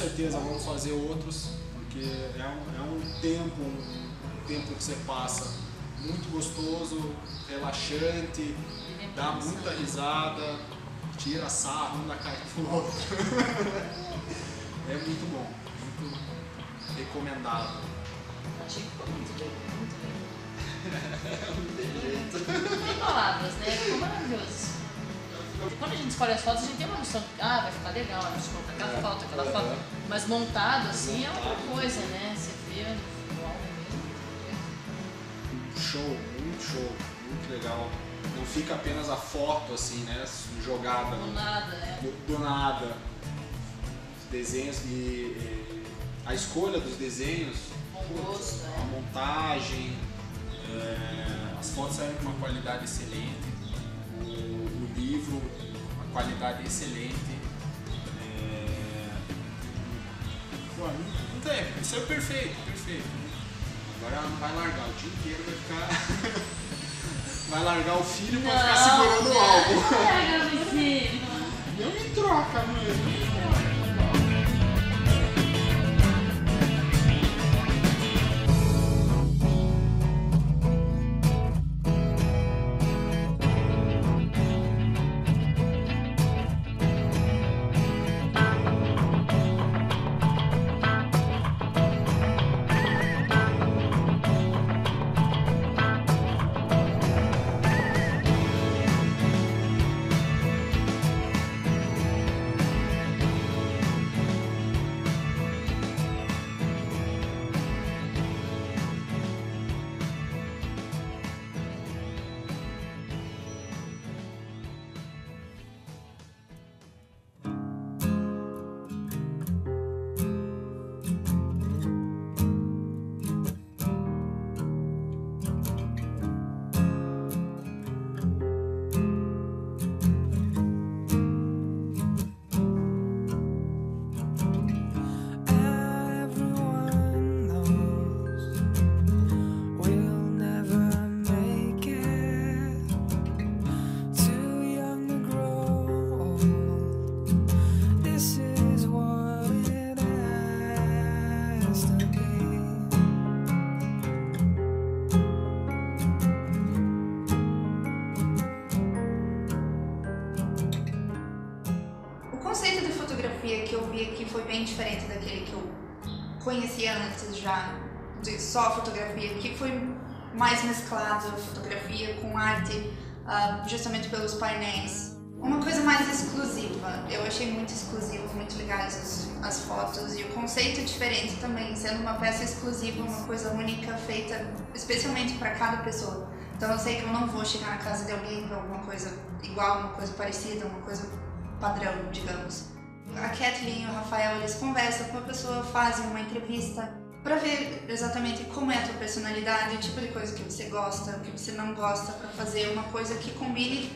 certeza vamos fazer outros, porque é um, é um tempo, um tempo que você passa muito gostoso, relaxante, dá muita risada, tira sarro um da cara do outro. é muito bom, muito recomendado. Muito bem, muito bem. Quando a gente escolhe as fotos, a gente tem uma noção, ah, vai ficar legal, a gente coloca aquela É, foto, aquela é, foto. é. Mas montado assim é outra Montado. coisa, né? Você vê no álbum mesmo. Show, muito show, muito legal. Não fica apenas a foto assim, né? Jogada Do nada, né? do, do nada. Os desenhos e, e a escolha dos desenhos, Bom gosto, a né? montagem, é, as fotos saem com uma qualidade excelente, o, o livro, uma qualidade excelente. É, pô, não, não tem, isso é perfeito, perfeito. Agora não vai largar, o dia inteiro vai ficar. vai largar o filho pra ficar segurando o álbum. Pega, meu filho. Eu me troca mesmo. Fotografia que eu vi aqui foi bem diferente daquele que eu conhecia antes já, de só fotografia, que foi mais mesclado fotografia com arte, ah, justamente pelos painéis. Uma coisa mais exclusiva, eu achei muito exclusivo, muito legais as, fotos e o conceito diferente também, sendo uma peça exclusiva, uma coisa única, feita especialmente para cada pessoa. Então eu sei que eu não vou chegar na casa de alguém ver alguma coisa igual, uma coisa parecida, uma coisa padrão, digamos. A Kathleen e o Rafael, eles conversam com a pessoa, fazem uma entrevista para ver exatamente como é a tua personalidade, o tipo de coisa que você gosta, o que você não gosta, para fazer uma coisa que combine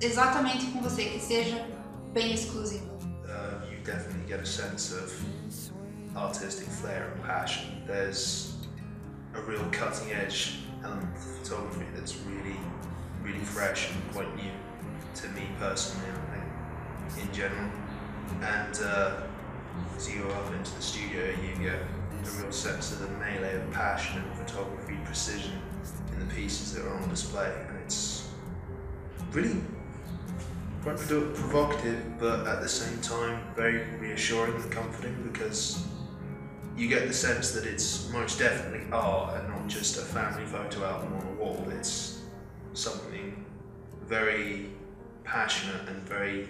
exatamente com você, que seja bem exclusiva. uh, you definitely get a sense of artistic flair and passion. There's a real cutting edge element to photography that's really, really fresh and quite new to me personally, I think, in general. And uh, go up into the studio, you get a real sense of the melee of passion and photography, precision in the pieces that are on display, and it's really quite provocative, but at the same time very reassuring and comforting because you get the sense that it's most definitely art and not just a family photo album on a wall. It's something very passionate and very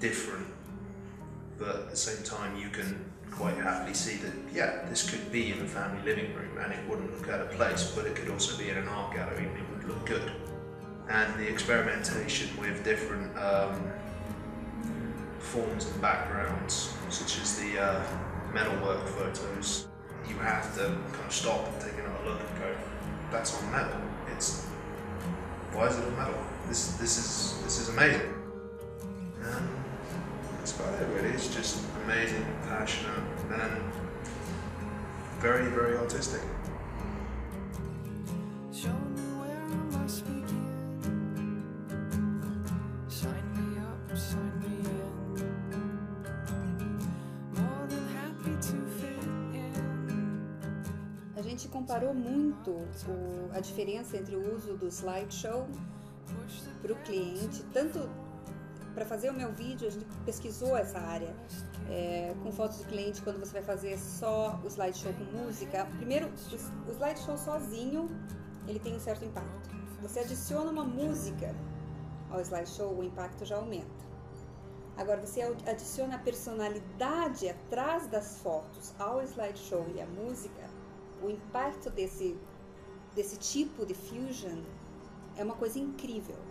different, but at the same time you can quite happily see that yeah, this could be in a family living room and it wouldn't look out of place, but it could also be in an art gallery and it would look good and the experimentation with different um, forms and backgrounds, such as the uh, metalwork photos, you have to kind of stop and take another look and go, "That's on metal. It's why is it on metal? This this is this is amazing." that's about it really. It's just amazing, passionate, and very, very autistic. A gente comparou muito o, a diferença entre o uso do slideshow para o cliente, tanto para fazer o meu vídeo, a gente pesquisou essa área é, com fotos de cliente quando você vai fazer só o slideshow com música. Primeiro, o, slideshow sozinho ele tem um certo impacto. Você adiciona uma música ao slideshow, o impacto já aumenta. Agora, você adiciona a personalidade atrás das fotos ao slideshow e a música, o impacto desse, desse tipo de fusion é uma coisa incrível.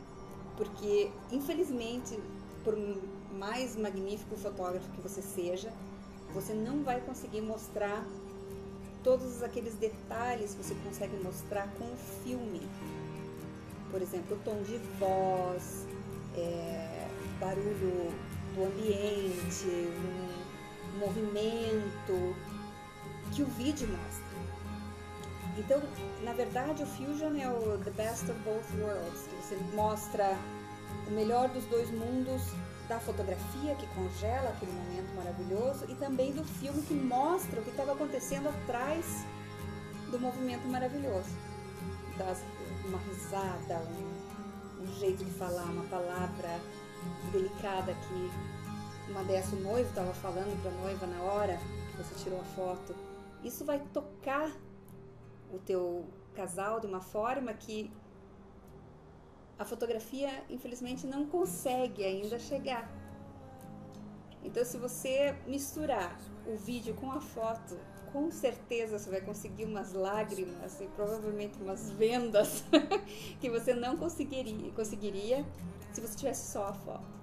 Porque, infelizmente, por mais magnífico fotógrafo que você seja, você não vai conseguir mostrar todos aqueles detalhes que você consegue mostrar com o filme. Por exemplo, o tom de voz, é, barulho do ambiente, um movimento que o vídeo mostra. Então, na verdade, o Fusion é o The Best of Both Worlds, que você mostra o melhor dos dois mundos da fotografia que congela aquele momento maravilhoso e também do filme que mostra o que estava acontecendo atrás do movimento maravilhoso. Das, uma risada, um, um jeito de falar, uma palavra delicada que uma dessas o noivo estava falando para a noiva na hora que você tirou a foto. Isso vai tocar o teu casal de uma forma que a fotografia, infelizmente, não consegue ainda chegar. Então, se você misturar o vídeo com a foto, com certeza você vai conseguir umas lágrimas e provavelmente umas vendas que você não conseguiria, conseguiria se você tivesse só a foto.